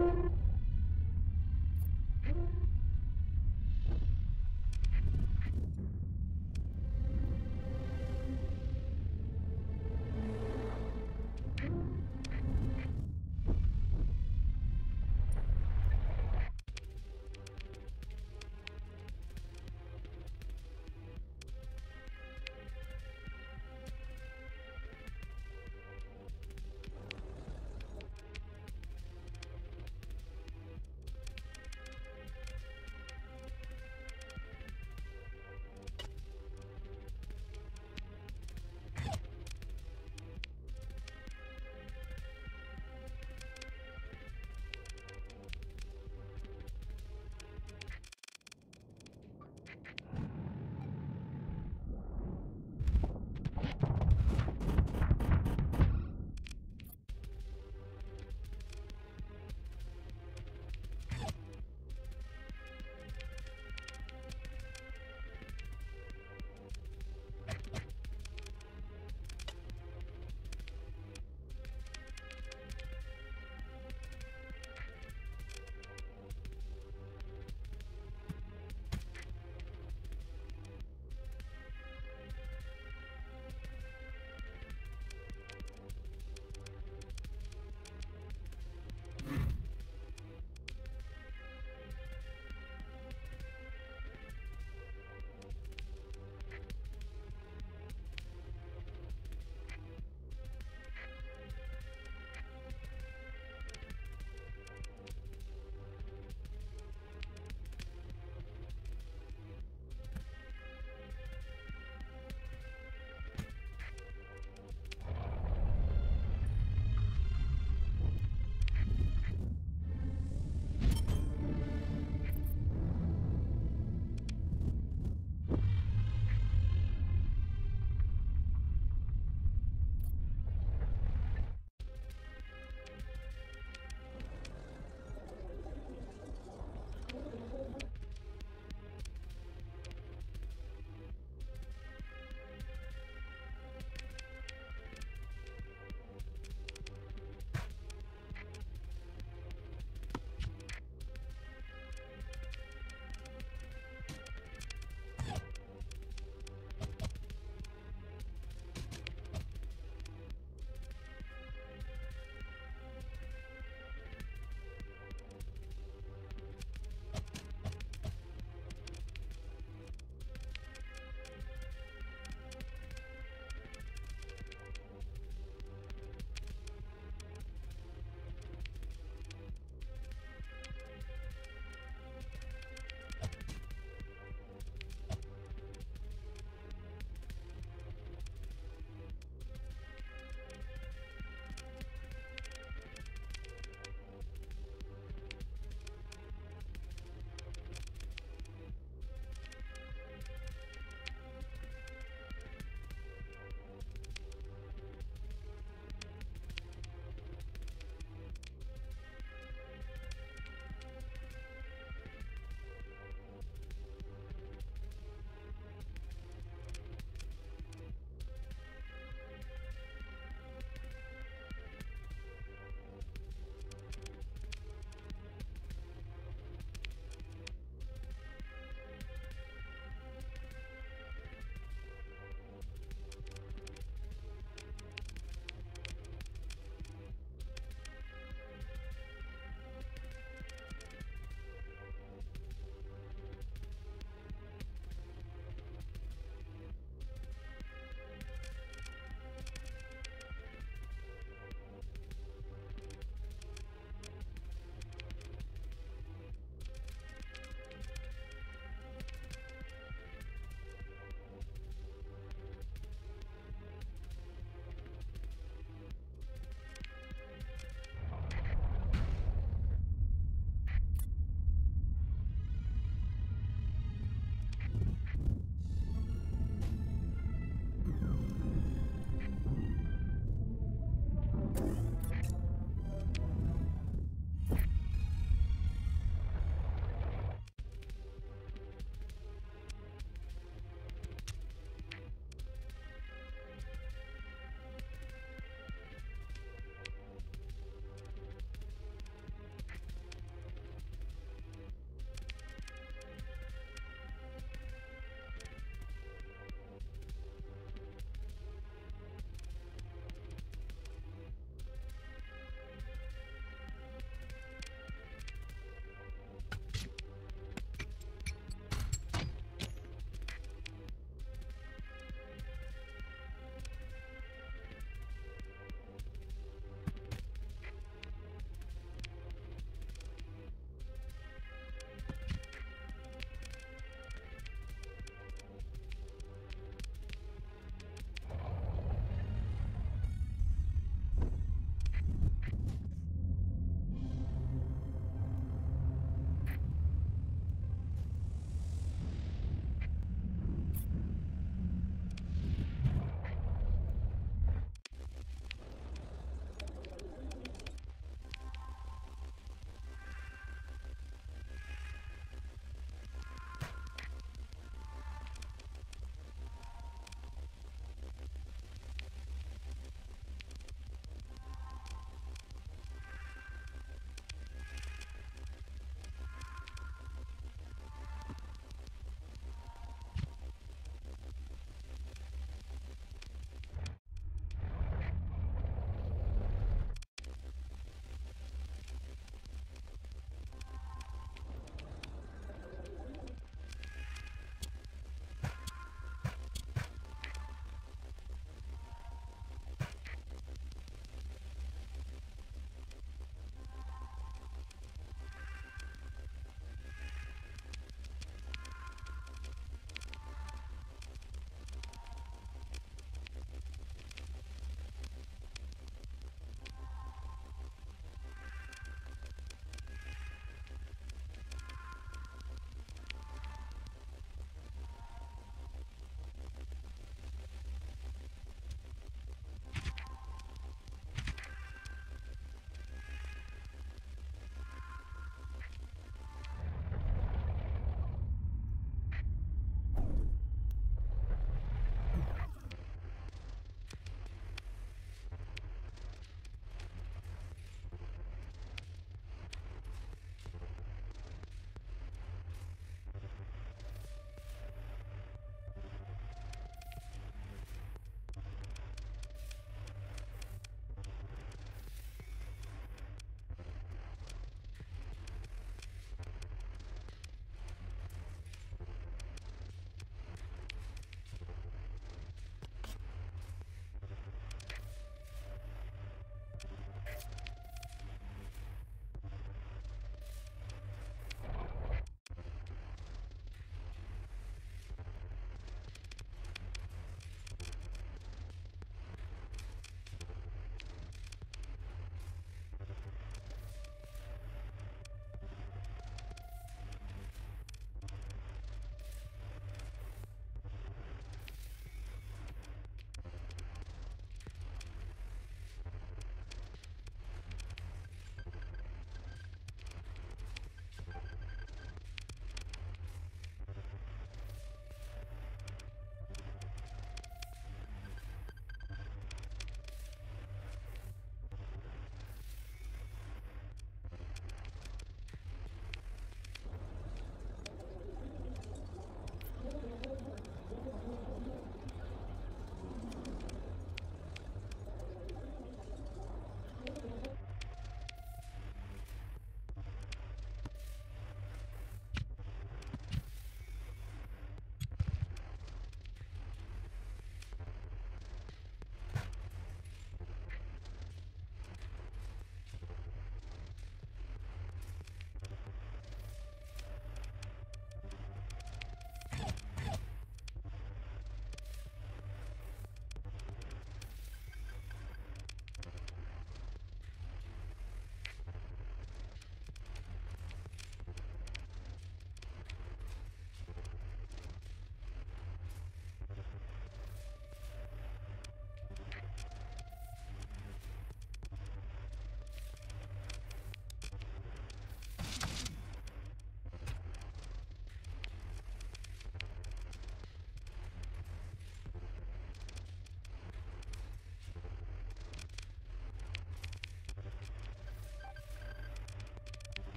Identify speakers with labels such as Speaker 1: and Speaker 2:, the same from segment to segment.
Speaker 1: thank you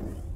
Speaker 1: you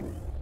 Speaker 1: True.